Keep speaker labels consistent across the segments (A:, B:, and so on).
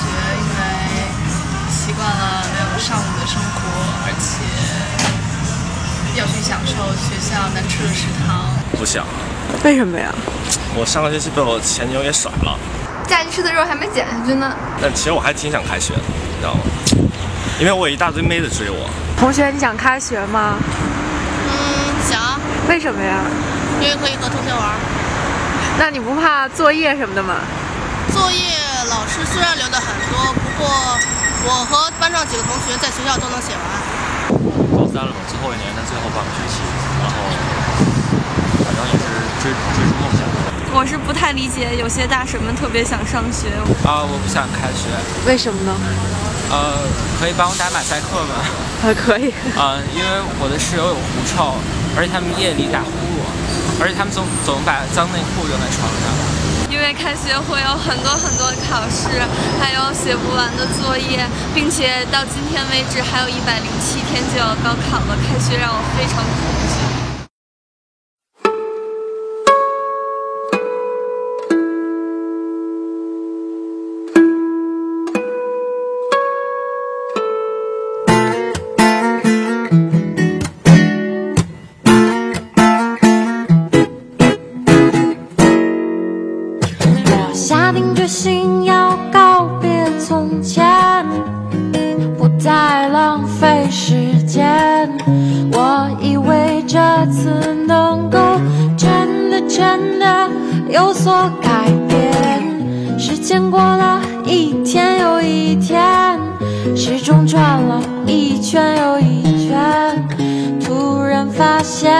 A: 学，因为习惯了没有上午的生活，而且要去享受学校难吃的食堂。
B: 不想，
C: 为什么呀？
B: 我上个学期被我前女友给甩了。
D: 假期吃的肉还没减下去呢。
B: 但其实我还挺想开学的，你知道吗？因为我有一大堆妹子追我。
C: 同学，你想开学吗？
E: 嗯，想。
C: 为什么呀？
E: 因为可以和同学玩。
C: 那你不怕作业什么的吗？
E: 作业老师虽然留的很多，不过我和班上几个同学在学校都能写完。
F: 高三了嘛，最后一年的最后半个学期，然后反正也是追追逐梦想。
G: 我是不太理解有些大神们特别想上学。
H: 啊，我不想开学。
C: 为什么呢？
H: 呃，可以帮我打马赛克吗？
C: 啊，可以。
H: 啊，因为我的室友有狐臭，而且他们夜里打呼噜，而且他们总总把脏内裤扔在床上。
G: 因为开学会有很多很多的考试，还有写不完的作业，并且到今天为止还有一百零七天就要高考了。开学让我非常恐惧。
I: 决心要告别从前，不再浪费时间。我以为这次能够真的真的有所改变。时间过了一天又一天，时钟转了一圈又一圈，突然发现，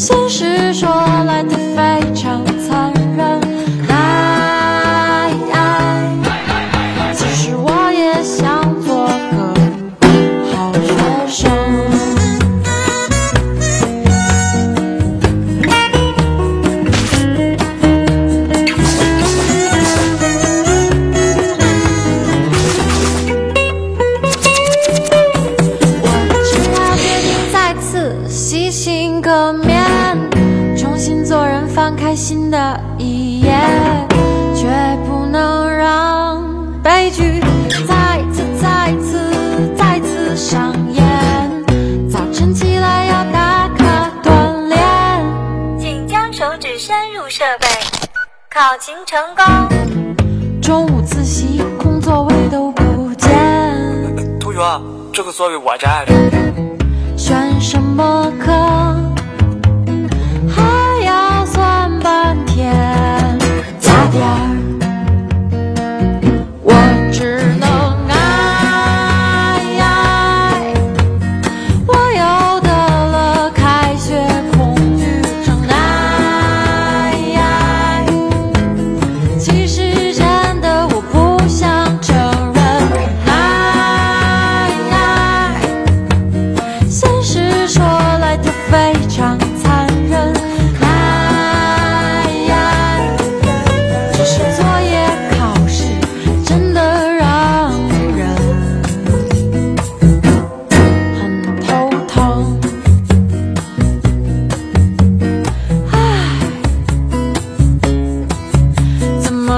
I: 现实说开心的一夜，却不能让悲剧再次、再次、再次上演。早晨起来要打卡锻炼，
J: 请将手指伸入设备，考勤成功。
I: 中午自习空座位都不见，
K: 同学，这个座位我占着。
I: 选什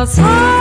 I: outside.